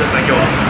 ですね今日は。